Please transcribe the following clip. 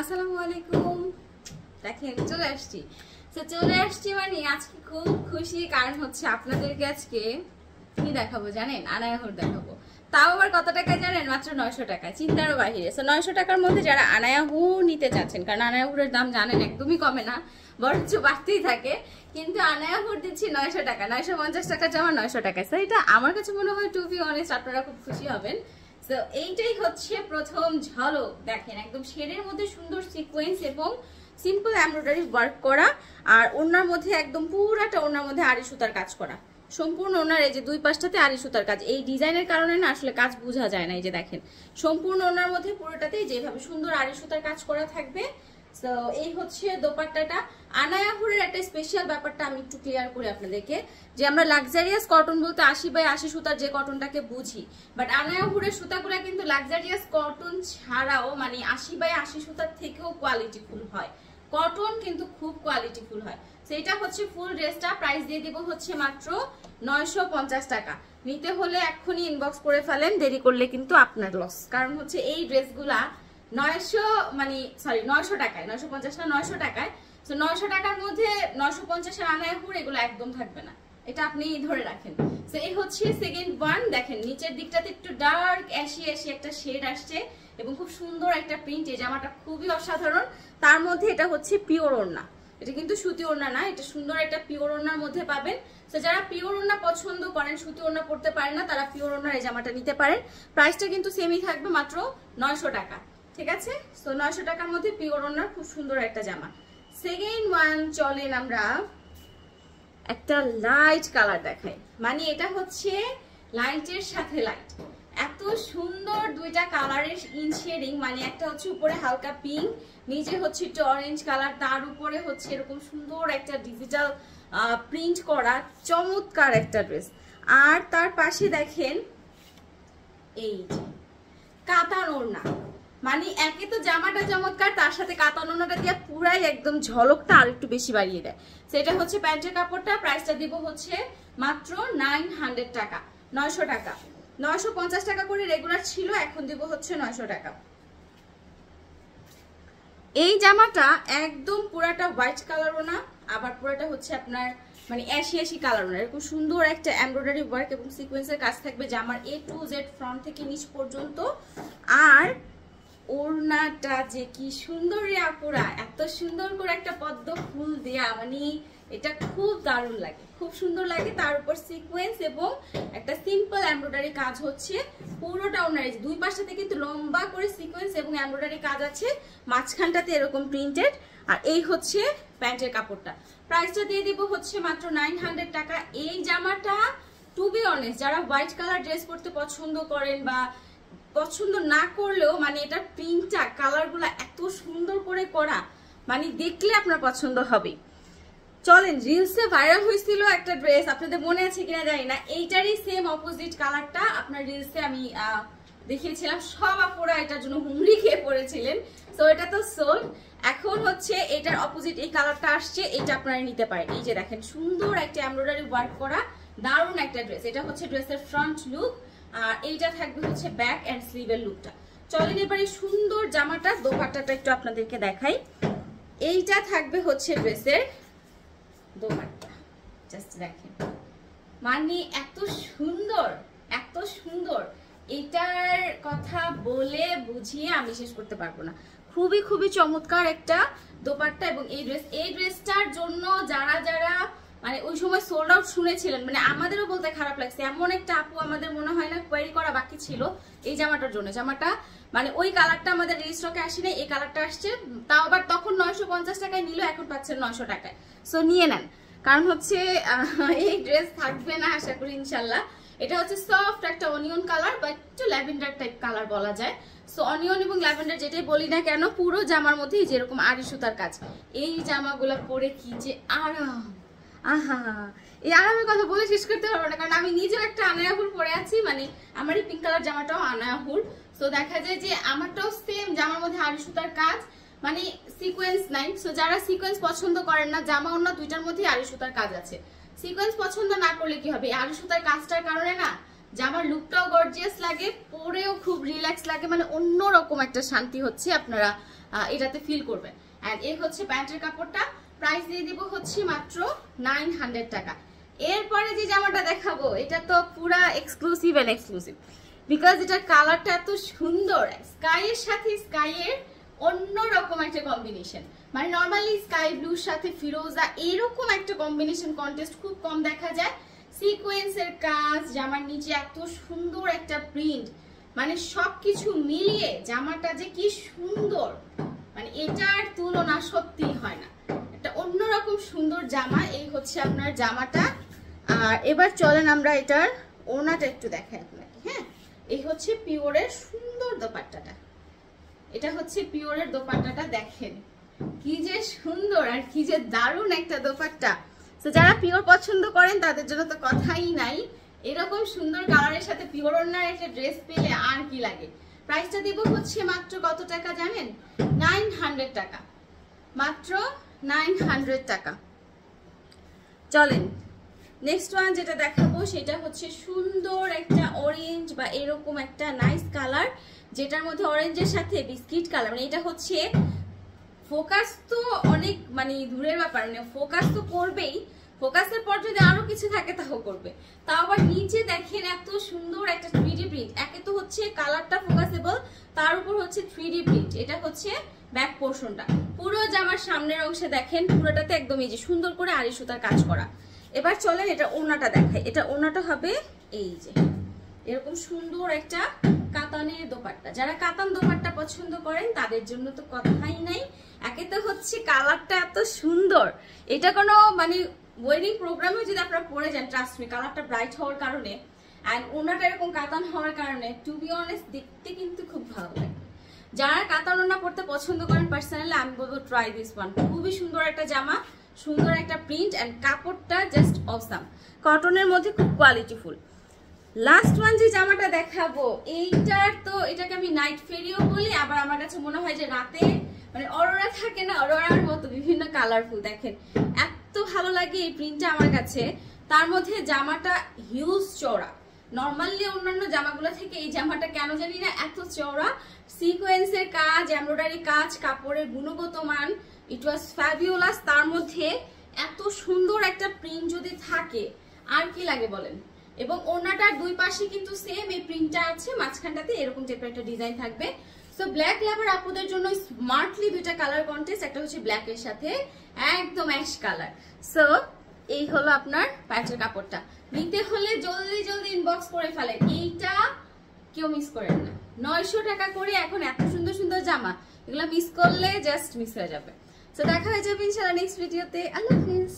আসসালামু আলাইকুম। দেখেন, চলে আসছি। তো চলে আসছি মানে আজকে খুব খুশি, কারণ হচ্ছে আপনাদেরকে আজকে কি দেখাবো জানেন? আনায়াহুর দেখাবো। তাও আবার কত টাকায় জানেন? মাত্র নয়শো টাকা চিন্তারও বাহিরে। তো নয়শো টাকার মধ্যে যারা আনায়াহু নিতে চাচ্ছেন, কারণ আনায়াহুরের দাম জানেন একদমই কমে না, বরঞ্চ বাড়তেই থাকে, কিন্তু আনায়াহুর দিচ্ছি নয়শো টাকা। নয়শো পঞ্চাশ টাকা জমা নয়শো টাকা তো এটা আমার কাছে মনে হয় টু বি অনেস্ট আপনারা খুব খুশি হবেন। তো এইটাই হচ্ছে প্রথম ঝলক, দেখেন, একদম শেডের মধ্যে সুন্দর সিকোয়েন্স এবং সিম্পল এমব্রয়ডারি ওয়ার্ক করা আর ওনার মধ্যে একদম পুরাটা ওনার মধ্যে আড়ি সুতার কাজ করা। সম্পূর্ণ ওনার এই যে দুই পাশটাতে আড়ি সুতার কাজ। এই ডিজাইনের কারণে না আসলে কাজ বোঝা যায় না, এই যে দেখেন। সম্পূর্ণ ওনার মধ্যে পুরোটাতেই যেভাবে সুন্দর আড়ি সুতার কাজ করা থাকবে তো এই হচ্ছে দোপাট্টাটা। আনায়াহুরের একটা স্পেশাল ব্যাপারটা আমি একটু ক্লিয়ার করি আপনাদেরকে, যে আমরা লাক্সারিয়াস কটন বলতে আশি বাই আশি সুতার যে কটনটাকে বুঝি বাট আনায়াহুরের সুতাগুলো কিন্তু লাক্সারিয়াস কটন ছাড়াও মানে আশি বাই আশি সুতার থেকেও কোয়ালিটিফুল হয়। কটন কিন্তু খুব কোয়ালিটিফুল হয়। সেটা হচ্ছে ফুল ড্রেসটা প্রাইস দিয়ে দিব হচ্ছে মাত্র নয়শ পঞ্চাশ টাকা। নিতে হলে এক্ষুনি ইনবক্স করে ফেলেন, দেরি করলে কিন্তু আপনার লস কারণ হচ্ছে এই ড্রেসগুলা নয়শো মানে সরি নয়শো টাকায়, নয়শো পঞ্চাশ না, নয়শো টাকায়। তো নয়শো টাকার মধ্যে নয়শো পঞ্চাশের আনায় হুর এগুলো একদম থাকবে না। এটা আপনি ধরে রাখেন। তো এই হচ্ছে সেকেন্ড ওয়ান দেখেন, নিচের দিকটাতে একটু ডার্ক অ্যাশি অ্যাশি একটা শেড আসছে এবং খুব সুন্দর একটা প্রিন্ট এই জামাটা খুবই অসাধারণ। তার মধ্যে এটা হচ্ছে পিওর ওড়না। এটা কিন্তু সুতি ওড়না না, এটা সুন্দর একটা পিওর ওড়নার মধ্যে পাবেন। তো যারা পিওর ওড়না পছন্দ করেন, সুতি ওড়না পড়তে পারেন না, তারা পিওর ওড়নার এই জামাটা নিতে পারেন। প্রাইসটা কিন্তু সেমই থাকবে মাত্র নয়শো টাকা। ঠিক আছে? তো নয়শো টাকার মধ্যে পিওর ওড়নার খুব সুন্দর একটা জামা। সেকেন্ড ওয়ান চলেন আমরা একটা লাইট কালার দেখাই। মানে এটা হচ্ছে লাইটের সাথে লাইট এত সুন্দর দুইটা কালারের ইন শেডিং মানে একটা হচ্ছে উপরে হালকা পিঙ্ক নিচে হচ্ছে একটু অরেঞ্জ কালার তার উপরে হচ্ছে এরকম সুন্দর একটা ডিজিটাল প্রিন্ট করা চমৎকার একটা ড্রেস আর তার পাশে দেখেন, এই যে, কাতান ওড়না। মানে একে তো জামাটা চমৎকার, তার সাথে কাতানোনাটা দিয়ে পুরাই একদম ঝলকটা আর একটু বেশি বাড়িয়ে দেয়। সেটা হচ্ছে প্যান্টের কাপড়টা, প্রাইসটা দিব হচ্ছে মাত্র নাইন হান্ড্রেড টাকা, নয়শো টাকা। নয়শো পঞ্চাশ টাকা করে রেগুলার ছিল, এখন দিব হচ্ছে নয়শো টাকা। এই জামাটা একদম পুরাটা হোয়াইট কালারও না, আবার পুরাটা হচ্ছে আপনার মানে অ্যাশি অ্যাশি কালার না। এরকম সুন্দর একটা এমব্রয়ডারি ওয়ার্ক এবং সিকোয়েন্সের কাজ থাকবে জামার এ টু জেড ফ্রন্ট থেকে নিচ পর্যন্ত। আর ওড়নাটা যে কি সুন্দর রে আপুরা, এত সুন্দর করে একটা পদ্ম ফুল দেয়া মানে এটা খুব দারুণ লাগে। খুব সুন্দর লাগে, তার উপর সিকোয়েন্স এবং একটা সিম্পল এমব্রয়ডারি কাজ হচ্ছে। পুরোটা ওনার দুই পাশটাতে কিন্তু লম্বা করে সিকোয়েন্স এবং এমব্রয়ডারি কাজ আছে, মাঝখানটাতে এরকম প্রিন্টেড আর এই হচ্ছে প্যান্টের কাপড়টা। প্রাইসটা দিয়ে দিব হচ্ছে মাত্র নাইন হান্ড্রেড টাকা। এই জামাটা টু বি অনেস্ট যারা হোয়াইট কালার ড্রেস পরতে পছন্দ করেন বা পছন্দ না করলেও মানে এটা প্রিন্টটা কালারগুলো এত সুন্দর করে করা মানে দেখলে আপনার পছন্দ হবে। চলেন রিলসে ভাইরাল হয়েছিল একটা ড্রেস আপনাদের মনে আছে কিনা জানি না, এইটারই সেম অপোজিট কালারটা আপনার রিলসে আমি দেখিয়েছিলাম। সব আপুরা এটার জন্য হুমড়ি খেয়ে পড়েছিলেন। তো এটা তো সোল এখন হচ্ছে এটার অপোজিট এই কালারটা আসছে, এটা আপনারা নিতে পারেন। এই যে দেখেন, সুন্দর একটা এমব্রয়ডারি ওয়ার্ক করা, দারুণ একটা ড্রেস এটা হচ্ছে ড্রেসের ফ্রন্ট লুক আর এইটা থাকবে হচ্ছে ব্যাক অ্যান্ড স্লিভের লুকটা। চলেন এবারে সুন্দর জামাটা দোপাট্টাটা একটু আপনাদেরকে দেখাই। এইটা থাকবে হচ্ছে ড্রেসের দোপাট্টা। জাস্ট দেখেন। মানে এত সুন্দর এত সুন্দর। এটার কথা বলে বুঝিয়ে আমি শেষ করতে পারব না। খুবই খুবই চমৎকার একটা দোপাট্টা এবং এই ড্রেস, এই ড্রেসটার জন্য যারা যারা মানে ওই সময় সোল্ড আউট শুনেছিলেন। মানে আমাদেরও বলতে খারাপ লাগছে। এমন একটা আপু আমাদের মনে হয় না কোয়ারি করা বাকি ছিল এই জামাটার জন্য। জামাটা মানে ওই কালারটা আমাদের রেজিস্টকে আসে না এই কালারটা আসছে। তাও আবার তখন নয়শো পঞ্চাশ টাকায় নিল, এখন পাচ্ছেন নয়শো টাকায়। সো নিয়ে নেন। কারণ হচ্ছে এই ড্রেস থাকবে না আশা করি ইনশাল্লাহ। এটা হচ্ছে সফট একটা অনিয়ন কালার বা একটু ল্যাভেন্ডার টাইপ কালার বলা যায়। সো অনিয়ন এবং ল্যাভেন্ডার যেটাই বলি না কেন, পুরো জামার মধ্যেই যেরকম আড়ি সুতার কাজ। এই জামাগুলো পরে কি যে আরাম। আহা এই আরামের কথা বলে শেষ করতে পারব না, কারণ আমি নিজেও একটা আনায়াহুল পরে আছি মানে আমার এই পিঙ্ক কালার জামাটাও আনায়াহুল। তো দেখা যায় যে আমারটাও সেম জামার মধ্যে আড়ি সুতার কাজ মানে সিকোয়েন্স নাই। সো যারা সিকোয়েন্স পছন্দ করেন না, জামা অন্য দুইটার মধ্যে আড়ি সুতার কাজ আছে। সিকোয়েন্স পছন্দ না করলে কি হবে? আড়ি সুতার কাজটার কারণে না, জামার লুকটাও গর্জিয়াস লাগে, পরেও খুব রিল্যাক্স লাগে মানে অন্যরকম একটা শান্তি হচ্ছে আপনারা এটাতে ফিল করবেন। অ্যান্ড এই হচ্ছে প্যান্টের কাপড়টা। প্রাইস দিয়ে দিব হচ্ছে মাত্র নাইন হান্ড্রেড টাকা। এরপরে যে জামাটা দেখাবো, এটা তো পুরা এক্সক্লুসিভ এন্ড এক্সক্লুসিভ বিকজ এটার কালারটা এত সুন্দর স্কাইয়ের সাথে স্কাইয়ের অন্যরকম একটা কম্বিনেশন মানে নর্মালি স্কাই ব্লুর সাথে ফিরোজা এরকম একটা কম্বিনেশন কন্টেস্ট খুব কম দেখা যায়। সিকোয়েন্সের কাজ, জামার নিচে এত সুন্দর একটা প্রিন্ট মানে সবকিছু মিলিয়ে জামাটা যে কি সুন্দর। মানে এটার তুলনা সত্যি হয় না। সুন্দর জামা, এই হচ্ছে আপনার জামাটা। আর এবার চলেন আমরা এটার ওনাটা একটু দেখাই আপনাকে হ্যাঁ? এই হচ্ছে পিওরের সুন্দর দোপাট্টাটা। এটা হচ্ছে পিওরের দোপাট্টাটা, দেখেন। কি যে সুন্দর আর কি যে দারুণ একটা দোপাট্টা। তো যারা পিওর পছন্দ করেন, তাদের জন্য তো কথাই নাই। এরকম সুন্দর কালারের সাথে পিওর ওনার একটা ড্রেস পেলে আর কি লাগে? প্রাইসটা দিব হচ্ছে মাত্র কত টাকা জানেন? নাইন হান্ড্রেড টাকা। মাত্র নাইন হান্ড্রেড টাকা। চলেন। নেক্সট ওয়ান যেটা দেখাবো, সেটা হচ্ছে সুন্দর একটা অরেঞ্জ বা এরকম একটা নাইস কালার যেটার মধ্যে অরেঞ্জের সাথে বিস্কিট কালার মানে এটা হচ্ছে ফোকাস তো অনেক মানে দূরের ব্যাপার মানে ফোকাস তো করবেই। ফোকাসের পর যদি আরও কিছু থাকে, তাও করবে। তাও আবার নিচে দেখেন এত সুন্দর একটা থ্রি ডি প্রিন্ট একে তো হচ্ছে কালারটা ফোকাসেবল তার উপর হচ্ছে থ্রি ডি প্রিন্ট এটা হচ্ছে ব্যাক পোর্শনটা। পুরো জামার সামনের অংশে দেখেন, পুরোটাতে একদম এই যে সুন্দর করে আড়ি সুতার কাজ করা। এবার চলেন এটা ওনাটা দেখায় এটা ওনাটা হবে এই যে। এরকম সুন্দর একটা কাতানের দোপাট্টা। যারা কাতান দোপাট্টা পছন্দ করেন, তাদের জন্য তো কথাই নাই। একে তো হচ্ছে কালারটা এত সুন্দর। এটা কোনো মানে ওয়েডিং প্রোগ্রামে যদি আপনারা পরে যান ট্রাস্ট মি কালারটা ব্রাইট হওয়ার কারণে অ্যান্ড ওনাটা এরকম কাতান হওয়ার কারণে টু বি অনেস্ট দেখতে কিন্তু খুব ভালো লাগে। যারা কাতান ওনা পড়তে পছন্দ করেন পার্সোনালি আমি বলব ট্রাই দিস ওয়ান খুবই সুন্দর একটা জামা, সুন্দর একটা প্রিন্ট অ্যান্ড কাপড়টা জাস্ট অসাম কটনের মধ্যে খুব কোয়ালিটিফুল লাস্ট ওয়ান যে জামাটা দেখাবো, এইটার তো এটাকে আমি নাইট ফেরিও বলি, আবার আমার কাছে মনে হয় যে রাতে মানে অরোরা থাকে না, অরোরার মতো বিভিন্ন কালারফুল দেখেন। এত ভালো লাগে এই প্রিন্টটা আমার কাছে। তার মধ্যে জামাটা হিউজ চওড়া। নর্মালি অন্যান্য জামাগুলো থেকে এই জামাটা কেন জানি না, এত চওড়া। সিকোয়েন্সের কাজ এমব্রয়ডারি কাজ, কাপড়ের গুণগত মান ইট ওয়াজ ফ্যাবিউলাস তার মধ্যে এত সুন্দর একটা প্রিন্ট যদি থাকে, আর কি লাগে বলেন? এবং ওনাটার দুই পাশে কিন্তু সেম এই প্রিন্টটা আছে, মাঝখানটাতে এরকম টাইপের একটা ডিজাইন থাকবে। সো ব্ল্যাক লাভার আপুদের জন্য স্মার্টলি দুইটা কালার কন্টেস্ট একটা হচ্ছে ব্ল্যাক এর সাথে, একদম অ্যাশ কালার সো এই হলো আপনার প্যান্টের কাপড়টা। নিতে হলে জলদি জলদি ইনবক্স করে ফেলেন। এইটা কেউ মিস করেন না। নয়শো টাকা করে এখন এত সুন্দর সুন্দর জামা, এগুলো মিস করলে জাস্ট মিস হয়ে যাবে। তো দেখা হয়ে যাবে ইনশাল্লাহ নেক্সট ভিডিওতে আল্লাহ হাফিজ।